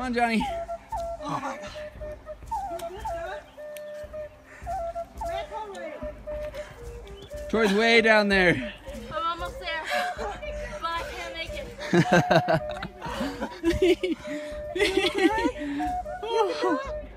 on, Johnny. Oh my god. Troy's way down there. I'm almost there, but I can't make it.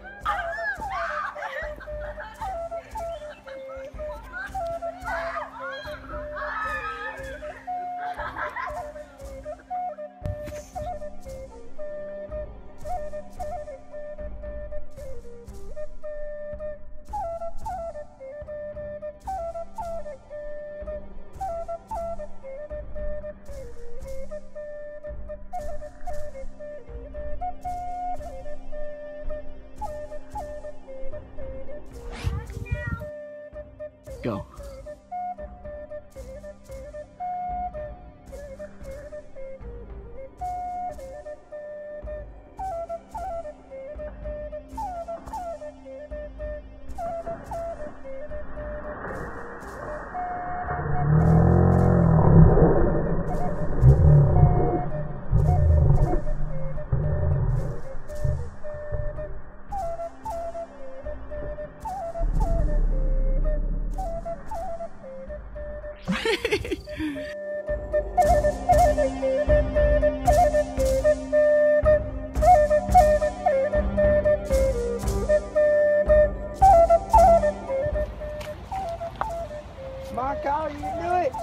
Mark out, you can do it.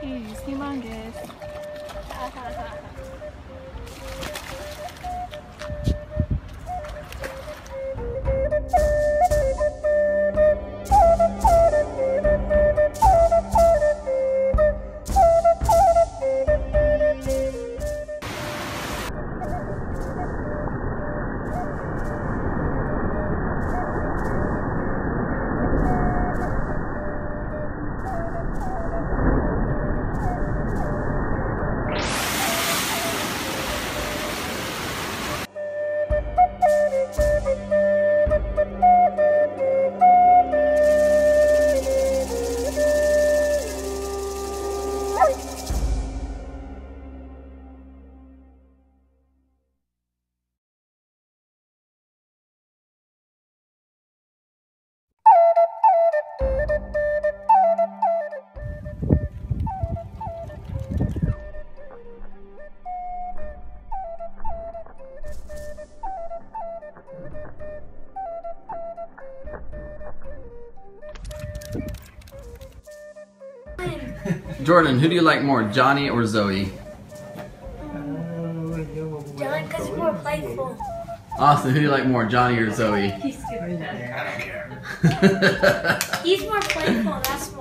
He's humongous. Jordan, who do you like more, Johnny or Zoe? John, because he's more playful. Austin, who do you like more, Johnny or Zoe? He's more playful, that's why.